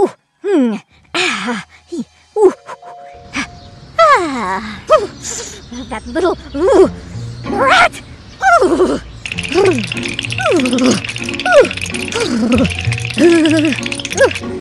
Ooh, hmm. That little ooh, rat! Ooh. Ooh. Ooh. Ooh. Ooh.